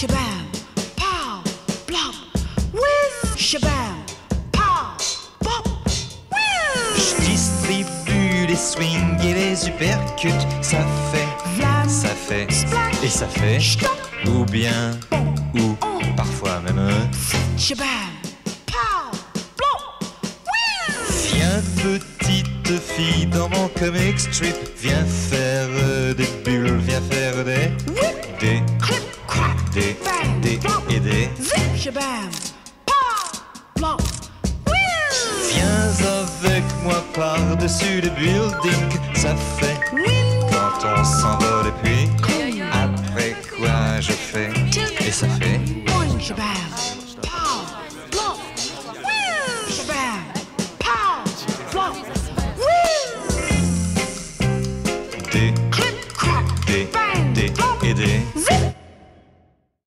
Shabam, pow, blop, whiz, shabam, pow, bop, whiz. Je distribue les swings et les uppercuts. Ça fait, Vlam, ça fait, splash, et ça fait. stop, Ou bien, ou parfois même. shabam, pow, blop, whiz. Viens petite fille dans mon comic strip. Viens faire des des et des Viens avec moi par-dessus le building, ça fait quand on s'envole et puis après quoi je fais? Et ça fait